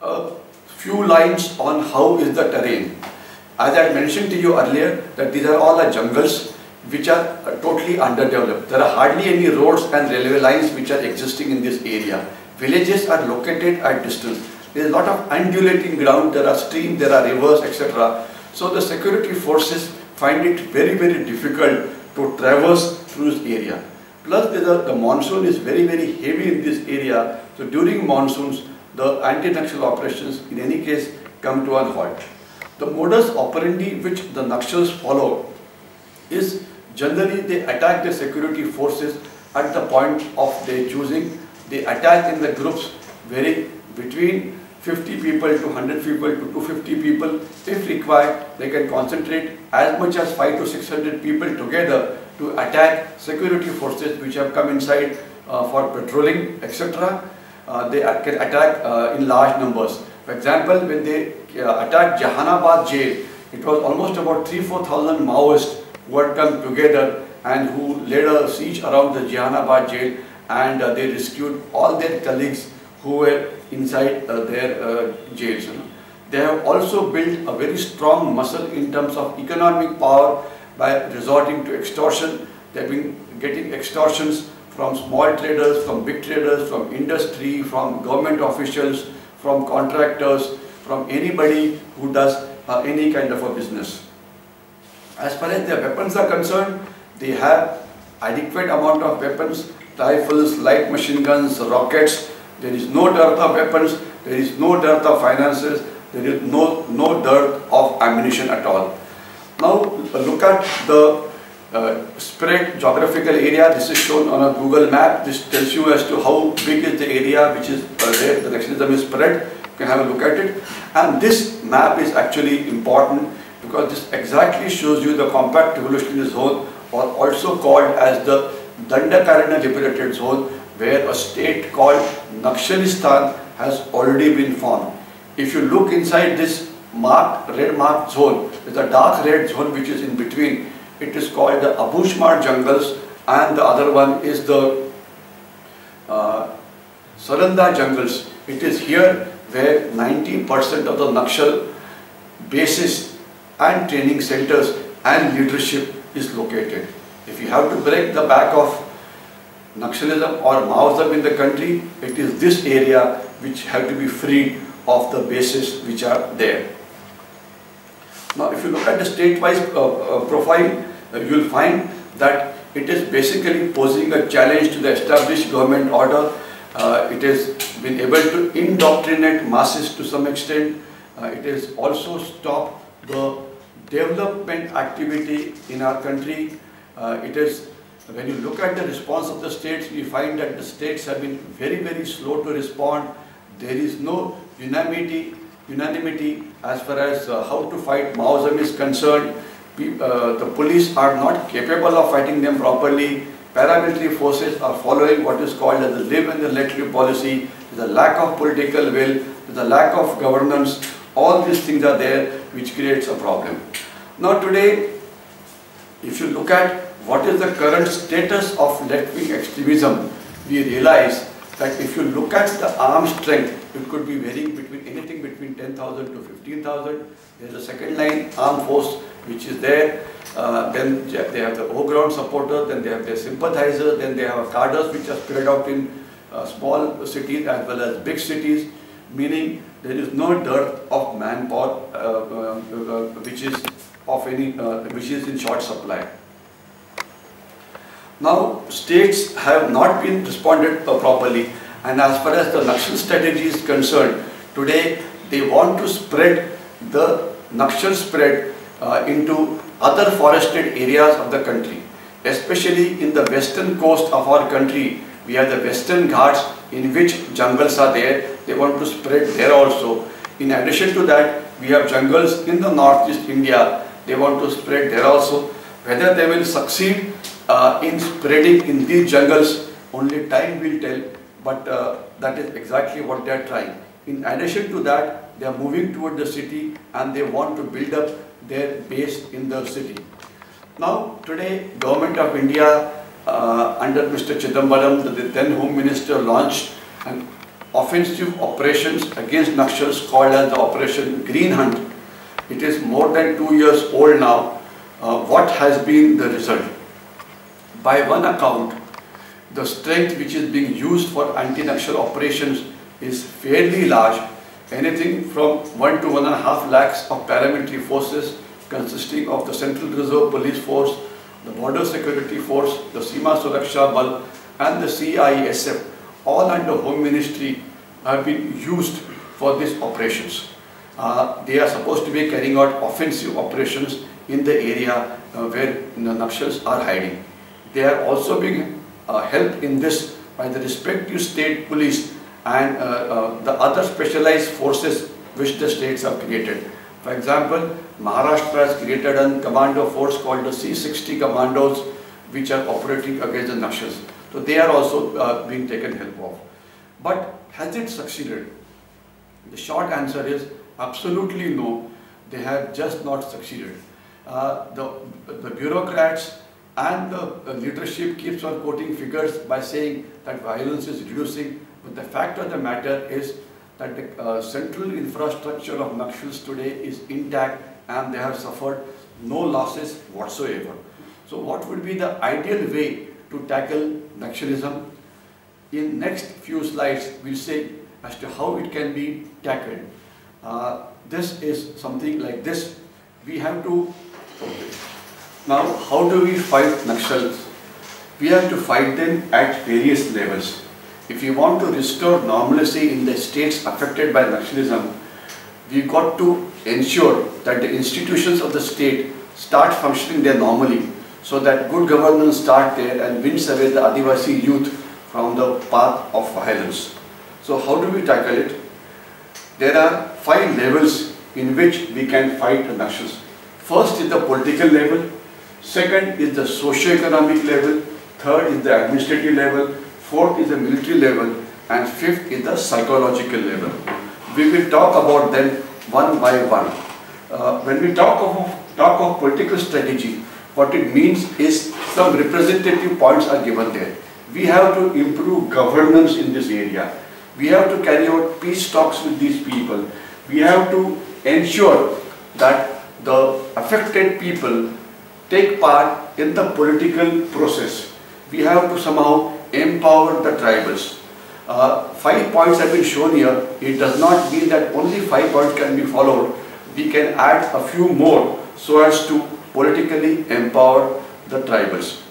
a few lines on how is the terrain. As I mentioned to you earlier that these are all the jungles which are uh, totally underdeveloped. There are hardly any roads and railway lines which are existing in this area. Villages are located at distance. There is a lot of undulating ground, there are streams, there are rivers, etc. So the security forces find it very, very difficult to traverse through this area. Plus the, the monsoon is very, very heavy in this area. So during monsoons, the anti-Naxal operations in any case come to a halt. The modus operandi which the Naxals follow is generally they attack the security forces at the point of their choosing. They attack in the groups very between 50 people to 100 people to 250 people. If required, they can concentrate as much as 5 to 600 people together to attack security forces which have come inside uh, for patrolling, etc. Uh, they can attack uh, in large numbers. For example, when they uh, attacked Jahanabad jail, it was almost about 3-4,000 Maoists who had come together and who laid a siege around the Jahanabad jail and uh, they rescued all their colleagues who were inside uh, their uh, jails. You know. They have also built a very strong muscle in terms of economic power by resorting to extortion. They have been getting extortions from small traders, from big traders, from industry, from government officials, from contractors, from anybody who does uh, any kind of a business. As far as their weapons are concerned, they have adequate amount of weapons, rifles, light machine guns, rockets. There is no dearth of weapons, there is no dearth of finances, there is no, no dearth of ammunition at all. Now look at the uh, spread geographical area. This is shown on a Google map. This tells you as to how big is the area which is uh, where the Naxalism is spread. You can have a look at it. And this map is actually important because this exactly shows you the compact revolutionary zone or also called as the Dandakaranya liberated zone where a state called Naxalistan has already been formed. If you look inside this marked, red marked zone, there's a dark red zone which is in between. It is called the Abujhmarh jungles and the other one is the uh, Saranda jungles. It is here where 90% of the Naxal bases and training centers and leadership is located. If you have to break the back of Naxalism or Maoism in the country, it is this area which have to be freed of the bases which are there. Now if you look at the state-wise uh, uh, profile, you will find that it is basically posing a challenge to the established government order. Uh, it has been able to indoctrinate masses to some extent. Uh, it has also stopped the development activity in our country. Uh, it is, when you look at the response of the states, we find that the states have been very, very slow to respond. There is no unanimity, unanimity as far as uh, how to fight Maoism is concerned. Uh, the police are not capable of fighting them properly. Paramilitary forces are following what is called as the live and the let live policy. A lack of political will, a lack of governance. All these things are there which creates a problem. Now today, if you look at what is the current status of left-wing extremism, we realize that if you look at the arm strength, it could be varying between anything between 10,000 to 15,000. There's a second line armed force which is there. Uh, then they have the overground supporters, then they have their sympathizers, then they have cadres which are spread out in uh, small cities as well as big cities, meaning there is no dearth of manpower uh, uh, uh which is of any uh, which is in short supply. Now states have not been responded properly and as far as the Naxal strategy is concerned, today they want to spread the Naxal spread uh, into other forested areas of the country. Especially in the western coast of our country, we have the western ghats in which jungles are there. They want to spread there also. In addition to that, we have jungles in the northeast India. They want to spread there also. Whether they will succeed uh, in spreading in these jungles, only time will tell. But uh, that is exactly what they are trying. In addition to that, they are moving toward the city and they want to build up their base in the city. Now, today, Government of India uh, under Mr. Chidambaram, the then Home Minister launched an offensive operations against Naxals called as the Operation Green Hunt. It is more than two years old now. Uh, what has been the result? By one account, the strength which is being used for anti-Naxal operations is fairly large, anything from one to one and a half lakhs of paramilitary forces consisting of the Central Reserve Police Force, the Border Security Force, the Seema Suraksha Bal and the CISF, all under Home Ministry have been used for these operations. Uh, they are supposed to be carrying out offensive operations in the area uh, where the Naxals are hiding. They are also being uh, helped in this by the respective state police and uh, uh, the other specialized forces which the states have created. For example, Maharashtra has created a commando force called the C-60 Commandos which are operating against the Naxals. So they are also uh, being taken help of. But has it succeeded? The short answer is absolutely no. They have just not succeeded. Uh, the, the bureaucrats and the leadership keeps on quoting figures by saying that violence is reducing. But the fact of the matter is that the uh, central infrastructure of Naxals today is intact and they have suffered no losses whatsoever. So what would be the ideal way to tackle Naxalism? In next few slides, we'll say as to how it can be tackled. Uh, this is something like this. We have to, now how do we fight Naxals? We have to fight them at various levels. If we want to restore normalcy in the states affected by Naxalism, we got to ensure that the institutions of the state start functioning there normally so that good governance start there and wins away the Adivasi youth from the path of violence. So how do we tackle it? There are five levels in which we can fight the. First is the political level, second is the socio-economic level, third is the administrative level, fourth is the military level, and fifth is the psychological level. We will talk about them one by one. Uh, when we talk of, talk of political strategy, what it means is some representative points are given there. We have to improve governance in this area. We have to carry out peace talks with these people. We have to ensure that the affected people take part in the political process. We have to somehow empower the tribals. Uh, five points have been shown here. It does not mean that only five points can be followed. We can add a few more so as to politically empower the tribals.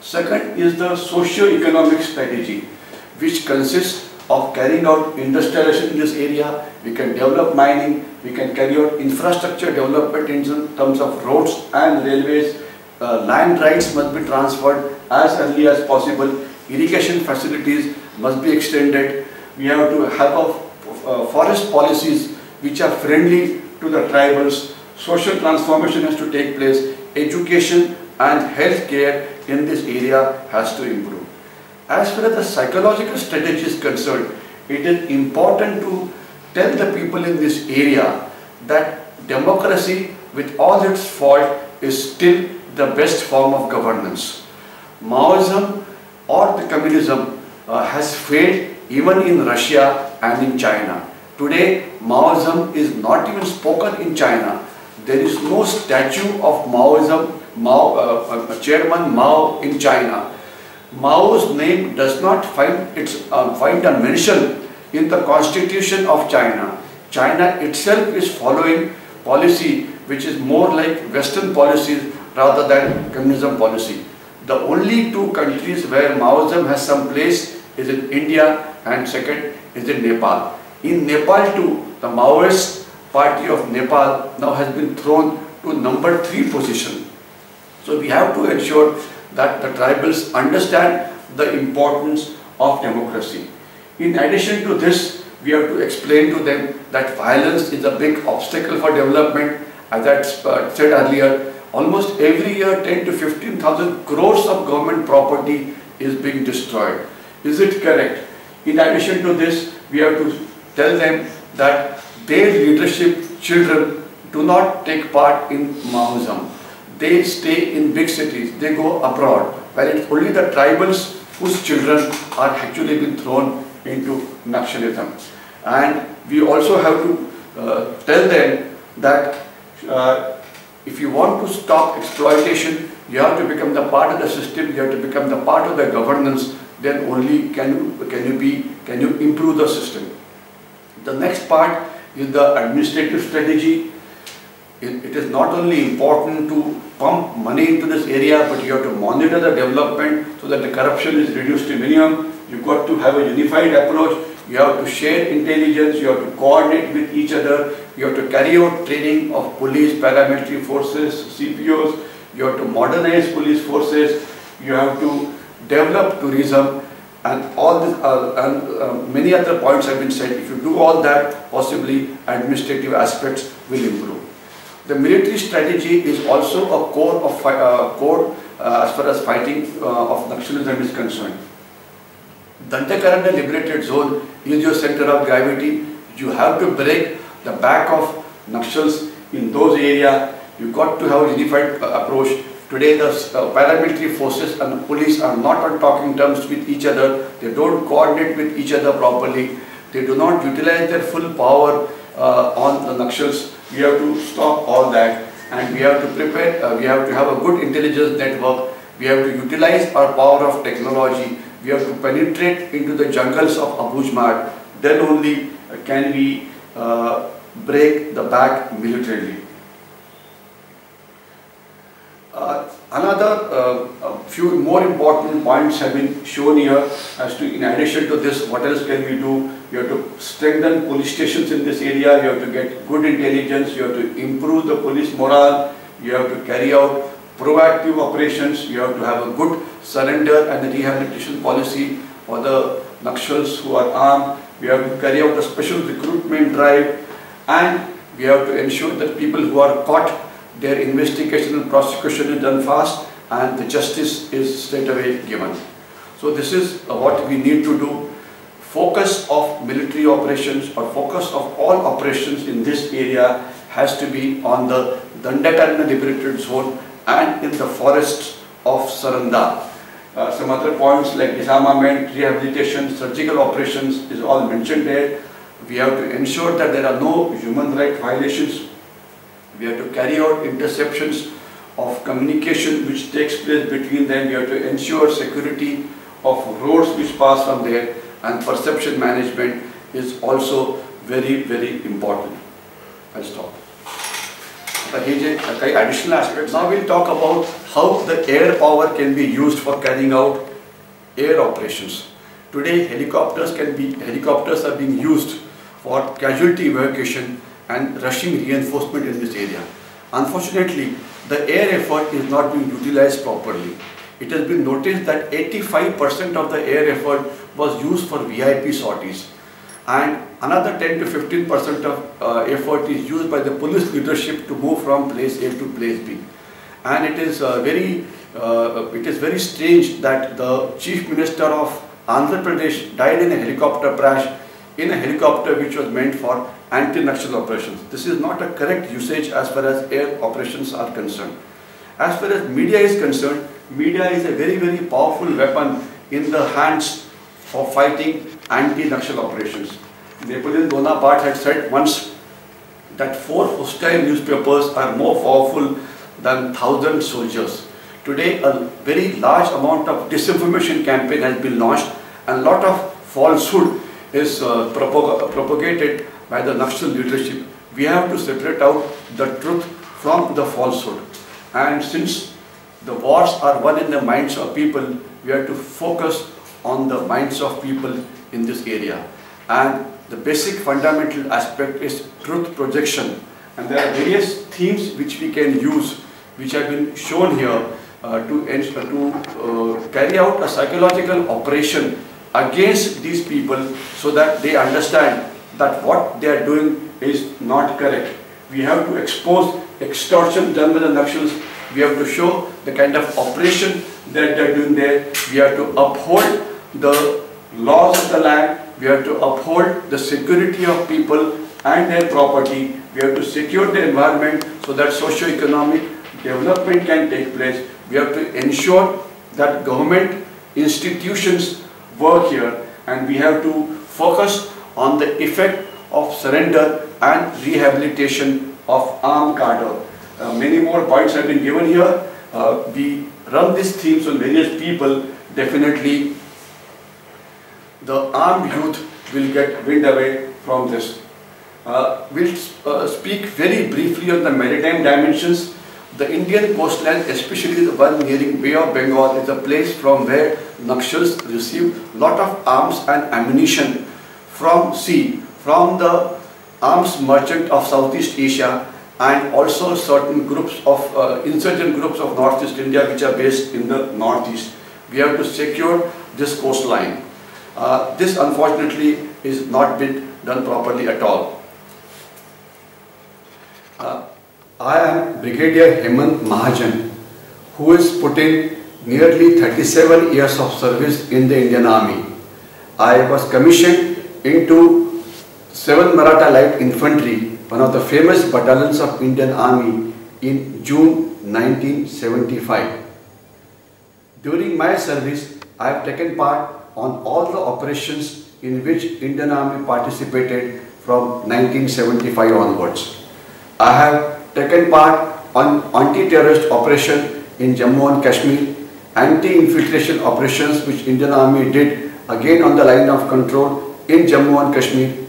Second is the socio-economic strategy, which consists of carrying out industrialization in this area. We can develop mining, we can carry out infrastructure development in terms of roads and railways. Uh, land rights must be transferred as early as possible. Irrigation facilities must be extended. We have to have a, uh, forest policies which are friendly to the tribals. Social transformation has to take place. Education and health care in this area has to improve. As far as the psychological strategy is concerned, it is important to tell the people in this area that democracy with all its fault is still the best form of governance. Maoism or the communism uh, has failed even in Russia and in China. Today, Maoism is not even spoken in China. There is no statue of Maoism, Mao, uh, uh, Chairman Mao in China. Mao's name does not find, its, uh, find a mention in the constitution of China. China itself is following policy which is more like Western policies rather than communism policy. The only two countries where Maoism has some place is in India and second is in Nepal. In Nepal too, the Maoist party of Nepal now has been thrown to number three position. So we have to ensure that the tribals understand the importance of democracy. In addition to this, we have to explain to them that violence is a big obstacle for development. As I said earlier, almost every year 10 to 15,000 crores of government property is being destroyed. Is it correct? In addition to this, we have to tell them that their leadership children do not take part in Maoism they stay in big cities, they go abroad, while it's only the tribals whose children are actually being thrown into Naxalism. And we also have to uh, tell them that uh, if you want to stop exploitation, you have to become the part of the system, you have to become the part of the governance, then only can you, can you be, can you improve the system. The next part is the administrative strategy. It, it is not only important to pump money into this area, but you have to monitor the development so that the corruption is reduced to minimum. You've got to have a unified approach. You have to share intelligence. You have to coordinate with each other. You have to carry out training of police, paramilitary forces, CPOs. You have to modernize police forces. You have to develop tourism and all this uh, and uh, many other points have been said. If you do all that, possibly administrative aspects will improve. The military strategy is also a core of uh, core uh, as far as fighting uh, of Naxalism is concerned. Dandakaranya liberated zone is your center of gravity. You have to break the back of Naxals in those areas. You got to have a unified uh, approach. Today the uh, paramilitary forces and the police are not on talking terms with each other. They don't coordinate with each other properly. They do not utilize their full power uh, on the Naxals. We have to stop all that and we have to prepare, uh, we have to have a good intelligence network. We have to utilize our power of technology. We have to penetrate into the jungles of Abujhmarh. Then only can we uh, break the back militarily. Uh, another uh, few more important points have been shown here as to in addition to this what else can we do you have to strengthen police stations in this area you have to get good intelligence you have to improve the police morale you have to carry out proactive operations you have to have a good surrender and the rehabilitation policy for the Naxals who are armed we have to carry out a special recruitment drive and we have to ensure that people who are caught their investigation and prosecution is done fast and the justice is straight away given. So this is what we need to do. Focus of military operations or focus of all operations in this area has to be on the Dandakaranya liberated zone and in the forests of Saranda. Uh, some other points like disarmament, rehabilitation, surgical operations is all mentioned there. We have to ensure that there are no human rights violations we have to carry out interceptions of communication which takes place between them. We have to ensure security of roads which pass from there and perception management is also very, very important. I'll stop. Additional aspects. Now we'll talk about how the air power can be used for carrying out air operations. Today helicopters can be helicopters are being used for casualty evacuation and rushing reinforcement in this area. Unfortunately, the air effort is not being utilized properly. It has been noticed that 85% of the air effort was used for VIP sorties and another 10 to 15% of uh, effort is used by the police leadership to move from place A to place B. And it is uh, very uh, it is very strange that the chief minister of Andhra Pradesh died in a helicopter crash in a helicopter which was meant for anti-Naxal operations. This is not a correct usage as far as air operations are concerned. As far as media is concerned, media is a very, very powerful weapon in the hands of fighting anti-Naxal operations. Napoleon Bonaparte had said once that four hostile newspapers are more powerful than thousand soldiers. Today, a very large amount of disinformation campaign has been launched and a lot of falsehood is uh, propag propagated by the Naxal leadership. We have to separate out the truth from the falsehood. And since the wars are won in the minds of people, we have to focus on the minds of people in this area. And the basic fundamental aspect is truth projection. And there are various themes which we can use, which have been shown here uh, to, uh, to uh, carry out a psychological operation against these people so that they understand that what they are doing is not correct. We have to expose extortion done by the Naxals. We have to show the kind of operation that they are doing there. We have to uphold the laws of the land. We have to uphold the security of people and their property. We have to secure the environment so that socio-economic development can take place. We have to ensure that government institutions work here and we have to focus on the effect of surrender and rehabilitation of armed cadre. Uh, many more points have been given here. Uh, we run these themes on various people. Definitely the armed youth will get wind away from this. Uh, we'll uh, speak very briefly on the maritime dimensions. The Indian coastline, especially the one nearing Bay of Bengal, is a place from where Naxals receive lot of arms and ammunition from sea, from the arms merchant of Southeast Asia and also certain groups of uh, insurgent groups of Northeast India which are based in the Northeast. We have to secure this coastline. Uh, this unfortunately is not been done properly at all. Uh, I am Brigadier Hemant Mahajan who is put in nearly 37 years of service in the Indian Army. I was commissioned into 7th Maratha Light Infantry, one of the famous battalions of Indian Army in June 1975. During my service, I have taken part on all the operations in which Indian Army participated from 1975 onwards. I have taken part on anti-terrorist operation in Jammu and Kashmir, anti-infiltration operations which Indian Army did again on the line of control in Jammu and Kashmir.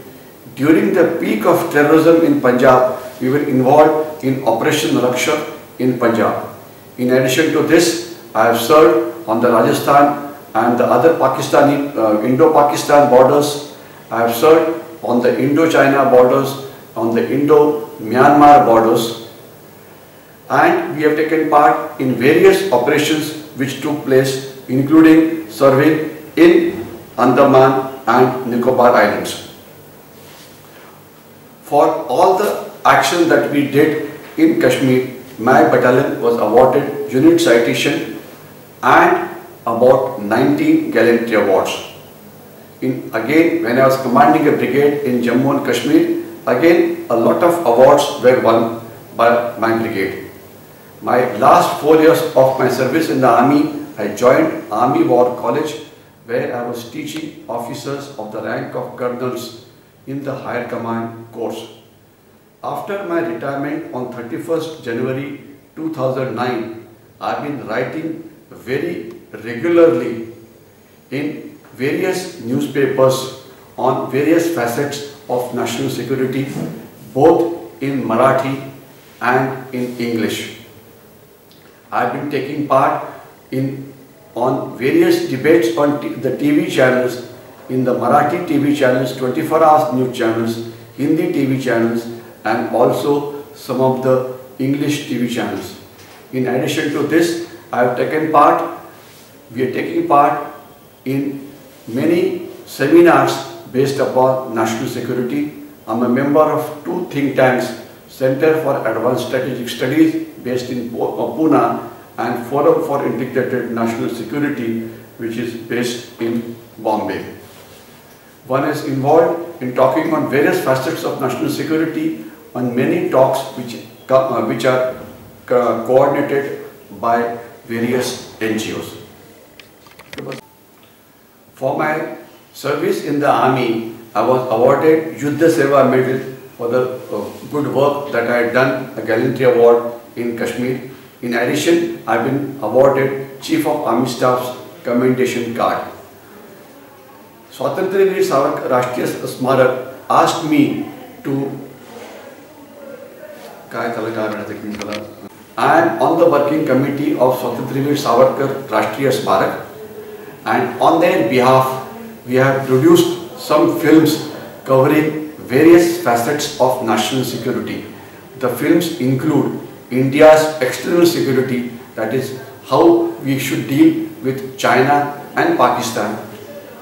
During the peak of terrorism in Punjab, we were involved in Operation Rakshak in Punjab. In addition to this, I have served on the Rajasthan and the other Pakistani, uh, Indo-Pakistan borders. I have served on the Indo-China borders, on the Indo-Myanmar borders. And we have taken part in various operations which took place, including serving in Andaman and Nicobar Islands. For all the action that we did in Kashmir, my battalion was awarded unit citation and about 19 gallantry awards. In, again, when I was commanding a brigade in Jammu and Kashmir, again a lot of awards were won by my brigade. My last four years of my service in the army, I joined Army War College where I was teaching officers of the rank of colonels in the higher command course. After my retirement on 31st January 2009, I've been writing very regularly in various newspapers on various facets of national security, both in Marathi and in English. I've been taking part in on various debates on the TV channels, in the Marathi TV channels, 24 hours news channels, Hindi TV channels, and also some of the English TV channels. In addition to this, I have taken part, we are taking part in many seminars based upon national security. I'm a member of two think tanks, Center for Advanced Strategic Studies based in Pune and Forum for Integrated National Security which is based in Bombay. One is involved in talking on various facets of national security on many talks which, uh, which are uh, coordinated by various NGOs. For my service in the army, I was awarded Yuddha Seva Medal for the uh, good work that I had done, a gallantry award in Kashmir. In addition, I've been awarded Chief of Army Staff's Commendation Card. Swatantra Veer Savarkar Rashtriya Smarak asked me to I am on the working committee of Swatantra Veer Savarkar Rashtriya Smarak and on their behalf we have produced some films covering various facets of national security. The films include India's external security, that is how we should deal with China and Pakistan.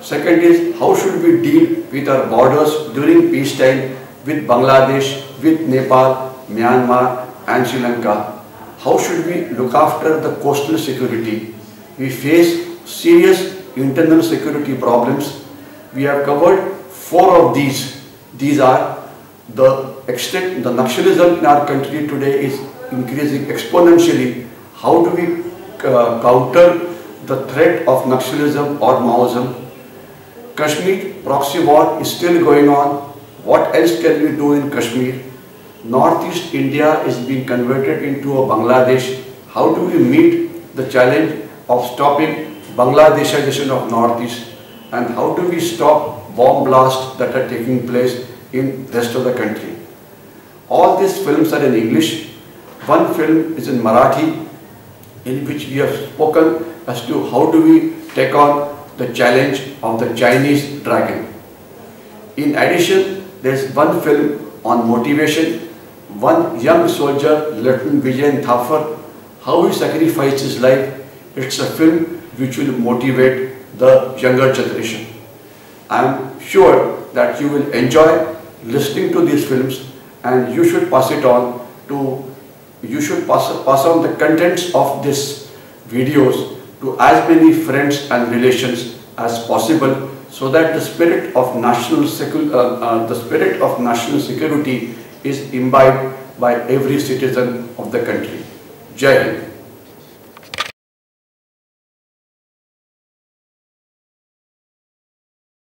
Second is how should we deal with our borders during peacetime with Bangladesh, with Nepal, Myanmar and Sri Lanka. How should we look after the coastal security? We face serious internal security problems. We have covered four of these. These are the extent, the Naxalism in our country today is increasing exponentially. How do we uh, counter the threat of Naxalism or Maoism? Kashmir proxy war is still going on. What else can we do in Kashmir? Northeast India is being converted into a Bangladesh. How do we meet the challenge of stopping Bangladeshization of Northeast? And how do we stop bomb blasts that are taking place in rest of the country? All these films are in English. One film is in Marathi in which we have spoken as to how do we take on the challenge of the Chinese dragon. In addition, there is one film on motivation. One young soldier, Lieutenant Vijayant Thapar, how he sacrificed his life. It's a film which will motivate the younger generation. I am sure that you will enjoy listening to these films and you should pass it on to, you should pass, pass on the contents of these videos to as many friends and relations as possible so that the spirit of national uh, uh, the spirit of national security is imbibed by every citizen of the country. Jai Hind.